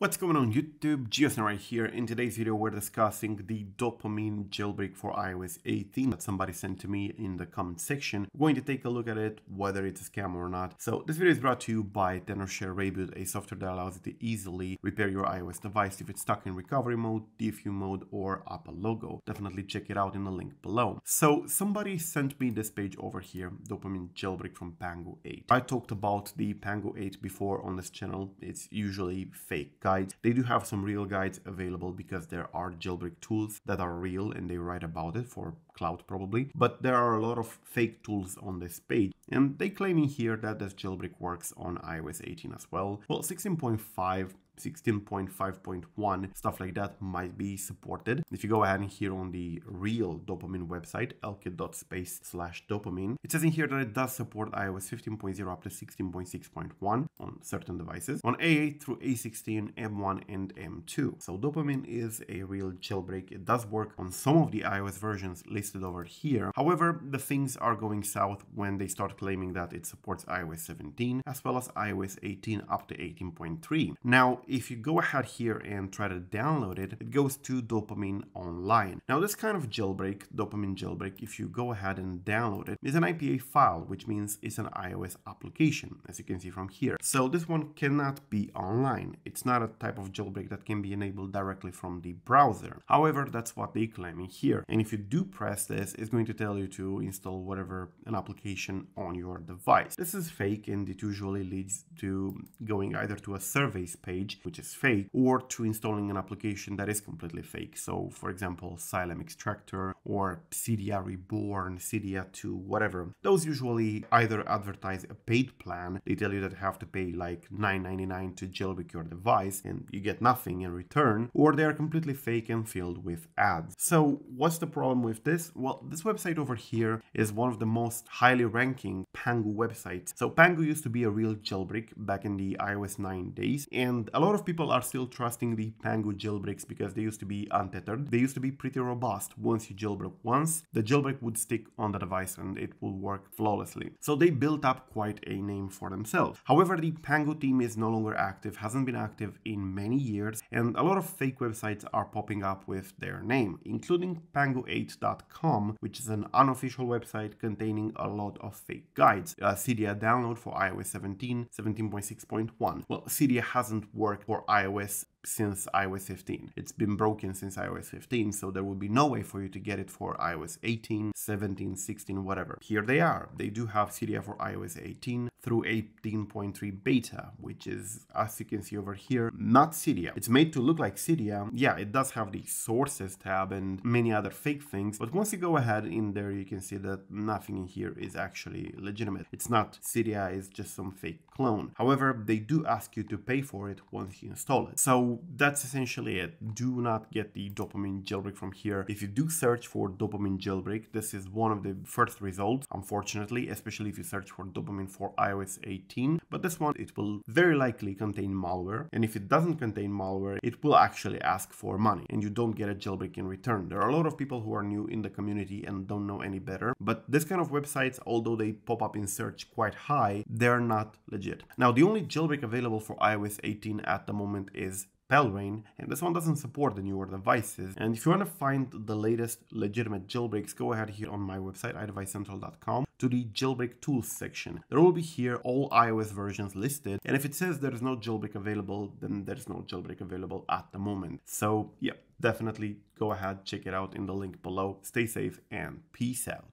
What's going on YouTube? GeoSn0w here. In today's video we're discussing the dopamine jailbreak for iOS 18 that somebody sent to me in the comment section. We're going to take a look at it, whether it's a scam or not. So this video is brought to you by Tenorshare ReiBoot, a software that allows you to easily repair your iOS device if it's stuck in recovery mode, DFU mode, or Apple logo. Definitely check it out in the link below. So somebody sent me this page over here, dopamine jailbreak from Pangu 8. I talked about the Pangu 8 before on this channel. It's usually fake guides. They do have some real guides available because there are jailbreak tools that are real and they write about it for cloud probably. But there are a lot of fake tools on this page and they claim in here that this jailbreak works on iOS 18 as well. Well, 16.5 16.5.1, stuff like that might be supported. If you go ahead and here on the real dopamine website, ellekit.space slash dopamine, it says in here that it does support iOS 15.0 up to 16.6.1 on certain devices, on A8 through A16, M1 and M2. So dopamine is a real jailbreak. It does work on some of the iOS versions listed over here. However, the things are going south when they start claiming that it supports iOS 17 as well as iOS 18 up to 18.3. Now, if you go ahead here and try to download it, it goes to Dopamine Online. Now this kind of jailbreak, Dopamine jailbreak, if you go ahead and download it, is an IPA file, which means it's an iOS application, as you can see from here. So this one cannot be online. It's not a type of jailbreak that can be enabled directly from the browser. However, that's what they claim in here. And if you do press this, it's going to tell you to install whatever an application on your device. This is fake and it usually leads to going either to a surveys page which is fake, or to installing an application that is completely fake. So, for example, Xylem Extractor or Cydia Reborn, Cydia 2, whatever. Those usually either advertise a paid plan, they tell you that you have to pay like $9.99 to jailbreak your device and you get nothing in return, or they are completely fake and filled with ads. So, what's the problem with this? Well, this website over here is one of the most highly ranking Pangu websites. So, Pangu used to be a real jailbreak back in the iOS 9 days, and a lot of people are still trusting the Pangu jailbreaks because they used to be untethered. They used to be pretty robust. Once you jailbreak once, the jailbreak would stick on the device and it will work flawlessly. So they built up quite a name for themselves. However, the Pangu team is no longer active, hasn't been active in many years, and a lot of fake websites are popping up with their name, including pangu8.com, which is an unofficial website containing a lot of fake guides. A Cydia download for iOS 17, 17.6.1. Well, Cydia hasn't worked for iOS since iOS 15. It's been broken since iOS 15, so there will be no way for you to get it for iOS 18, 17, 16, whatever. Here they are. They do have Cydia for iOS 18 through 18.3 beta, which is, as you can see over here, not Cydia. It's made to look like Cydia. Yeah, it does have the sources tab and many other fake things, but once you go ahead in there, you can see that nothing in here is actually legitimate. It's not Cydia, it's just some fake clone. However, they do ask you to pay for it once you install it. So that's essentially it. Do not get the dopamine jailbreak from here. If you do search for dopamine jailbreak, this is one of the first results, unfortunately, especially if you search for dopamine for iOS 18. But this one, it will very likely contain malware. And if it doesn't contain malware, it will actually ask for money and you don't get a jailbreak in return. There are a lot of people who are new in the community and don't know any better. But this kind of websites, although they pop up in search quite high, they're not legit. Now, the only jailbreak available for iOS 18 at the moment is palera1n, and this one doesn't support the newer devices. And if you want to find the latest legitimate jailbreaks, go ahead here on my website, iDeviceCentral.com, to the jailbreak tools section. There will be here all iOS versions listed, and if it says there is no jailbreak available, then there's no jailbreak available at the moment. So yeah, definitely go ahead, check it out in the link below. Stay safe and peace out.